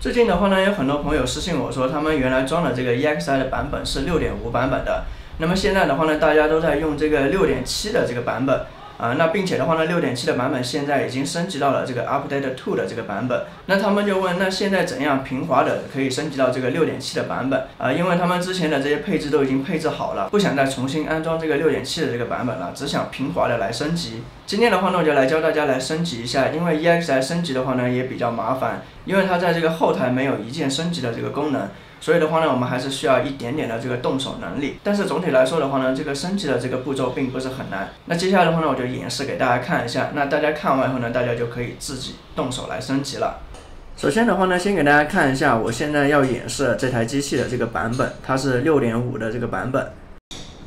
最近的话呢，有很多朋友私信我说，他们原来装的这个 EXI 的版本是六点五版本的，那么现在的话呢，大家都在用这个六点七的这个版本。啊，那并且的话呢，六点七的版本现在已经升级到了这个 Update Two 的这个版本。那他们就问，那现在怎样平滑的可以升级到这个六点七的版本？啊，因为他们之前的这些配置都已经配置好了，不想再重新安装这个六点七的这个版本了，只想平滑的来升级。今天的话呢，我就来教大家来升级一下，因为 EXI 升级的话呢也比较麻烦，因为它在这个后台没有一键升级的这个功能。所以的话呢，我们还是需要一点点的这个动手能力。但是总体来说的话呢，这个升级的这个步骤并不是很难。那接下来的话呢，我就演示给大家看一下。那大家看完以后呢，大家就可以自己动手来升级了。首先的话呢，先给大家看一下我现在要演示这台机器的这个版本，它是六点五的这个版本。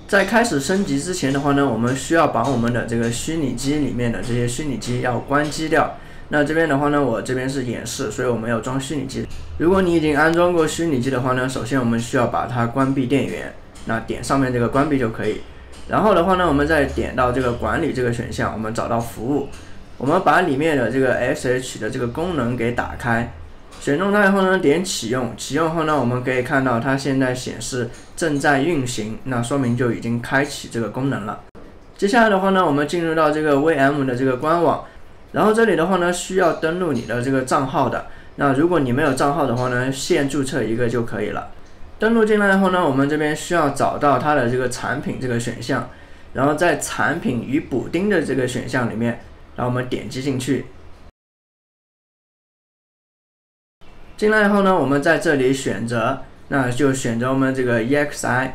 在开始升级之前的话呢，我们需要把我们的这个虚拟机里面的这些虚拟机要关机掉。那这边的话呢，我这边是演示，所以我们要装虚拟机。如果你已经安装过虚拟机的话呢，首先我们需要把它关闭电源，那点上面这个关闭就可以。然后的话呢，我们再点到这个管理这个选项，我们找到服务，我们把里面的这个 SH 的这个功能给打开，选中它以后呢，点启用，启用后呢，我们可以看到它现在显示正在运行，那说明就已经开启这个功能了。接下来的话呢，我们进入到这个 VM 的这个官网。然后这里的话呢，需要登录你的这个账号的。那如果你没有账号的话呢，现注册一个就可以了。登录进来以后呢，我们这边需要找到它的这个产品这个选项，然后在产品与补丁的这个选项里面，然后我们点击进去。进来以后呢，我们在这里选择，那就选择我们这个 EXI。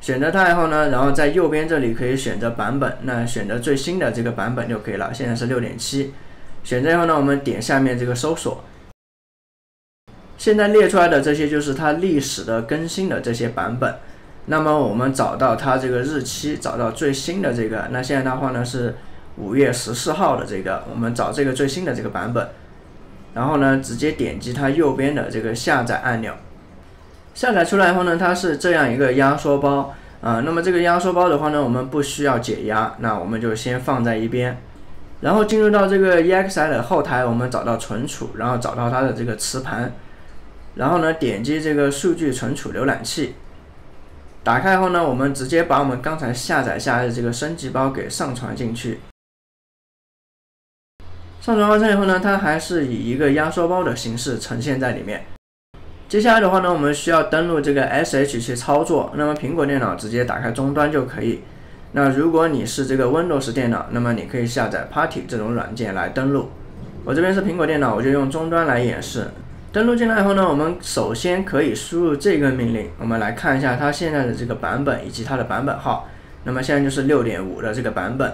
选择它以后呢，然后在右边这里可以选择版本，那选择最新的这个版本就可以了。现在是六点七，选择以后呢，我们点下面这个搜索，现在列出来的这些就是它历史的更新的这些版本。那么我们找到它这个日期，找到最新的这个，那现在的话呢是五月十四号的这个，我们找这个最新的这个版本，然后呢直接点击它右边的这个下载按钮。下载出来以后呢，它是这样一个压缩包啊。那么这个压缩包的话呢，我们不需要解压，那我们就先放在一边。然后进入到这个 EXI 的后台，我们找到存储，然后找到它的这个磁盘，然后呢点击这个数据存储浏览器，打开后呢，我们直接把我们刚才下载下来的这个升级包给上传进去。上传完成以后呢，它还是以一个压缩包的形式呈现在里面。接下来的话呢，我们需要登录这个 SH 去操作。那么苹果电脑直接打开终端就可以。那如果你是这个 Windows 电脑，那么你可以下载 Party 这种软件来登录。我这边是苹果电脑，我就用终端来演示。登录进来以后呢，我们首先可以输入这个命令。我们来看一下它现在的这个版本以及它的版本号。那么现在就是六点五的这个版本。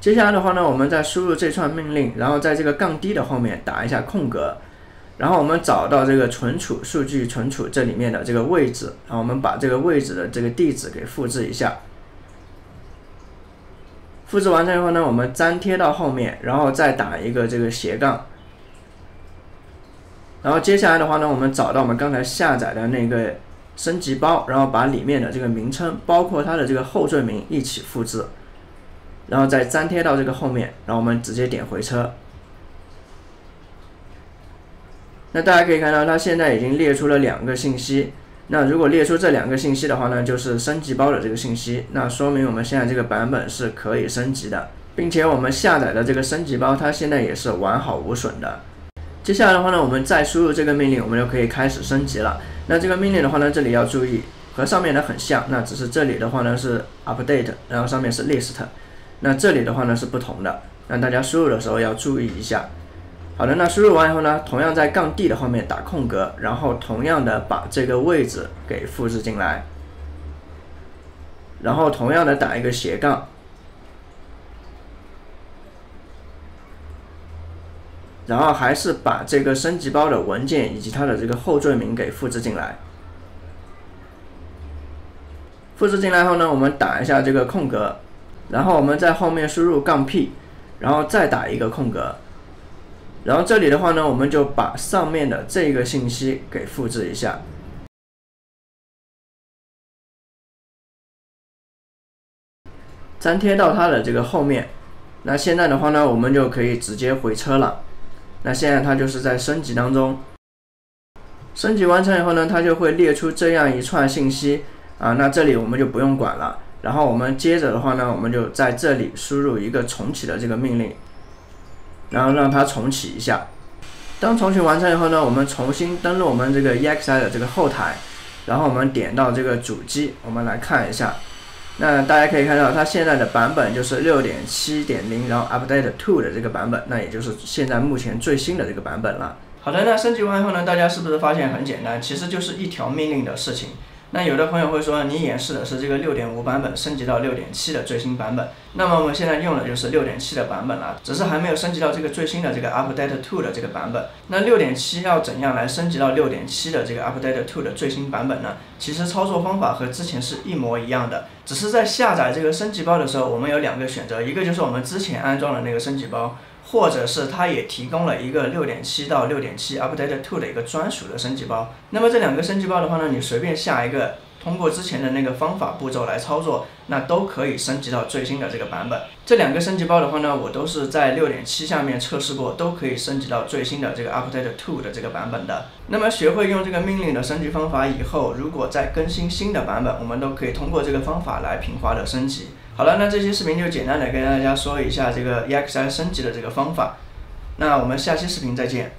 接下来的话呢，我们再输入这串命令，然后在这个杠 D 的后面打一下空格。然后我们找到这个存储数据存储这里面的这个位置，然后我们把这个位置的这个地址给复制一下。复制完成以后呢，我们粘贴到后面，然后再打一个这个斜杠。然后接下来的话呢，我们找到我们刚才下载的那个升级包，然后把里面的这个名称，包括它的这个后缀名一起复制，然后再粘贴到这个后面，然后我们直接点回车。那大家可以看到，它现在已经列出了两个信息。那如果列出这两个信息的话呢，就是升级包的这个信息。那说明我们现在这个版本是可以升级的，并且我们下载的这个升级包，它现在也是完好无损的。接下来的话呢，我们再输入这个命令，我们就可以开始升级了。那这个命令的话呢，这里要注意，和上面的很像，那只是这里的话呢是 update，然后上面是 list，那这里的话呢是不同的。那大家输入的时候要注意一下。好的，那输入完以后呢，同样在杠 D 的后面打空格，然后同样的把这个位置给复制进来，然后同样的打一个斜杠，然后还是把这个升级包的文件以及它的这个后缀名给复制进来。复制进来后呢，我们打一下这个空格，然后我们在后面输入杠 P，然后再打一个空格。然后这里的话呢，我们就把上面的这个信息给复制一下。粘贴到它的这个后面。那现在的话呢，我们就可以直接回车了。那现在它就是在升级当中。升级完成以后呢，它就会列出这样一串信息啊。那这里我们就不用管了。然后我们接着的话呢，我们就在这里输入一个重启的这个命令，然后让它重启一下。当重启完成以后呢，我们重新登录我们这个 EXI 的这个后台，然后我们点到这个主机，我们来看一下。那大家可以看到，它现在的版本就是六点七点零，然后 Update Two 的这个版本，那也就是现在目前最新的这个版本了。好的，那升级完以后呢，大家是不是发现很简单？其实就是一条命令的事情。那有的朋友会说，你演示的是这个六点五版本升级到六点七的最新版本，那么我们现在用的就是六点七的版本了，只是还没有升级到这个最新的这个 Update Two 的这个版本。那六点七要怎样来升级到六点七的这个 Update Two 的最新版本呢？其实操作方法和之前是一模一样的，只是在下载这个升级包的时候，我们有两个选择，一个就是我们之前安装的那个升级包。或者是它也提供了一个六点七到六点七 Update Two 的一个专属的升级包。那么这两个升级包的话呢，你随便下一个，通过之前的那个方法步骤来操作，那都可以升级到最新的这个版本。这两个升级包的话呢，我都是在六点七下面测试过，都可以升级到最新的这个 Update Two 的这个版本的。那么学会用这个命令的升级方法以后，如果再更新新的版本，我们都可以通过这个方法来平滑的升级。好了，那这期视频就简单的跟大家说一下这个 EXI 升级的这个方法。那我们下期视频再见。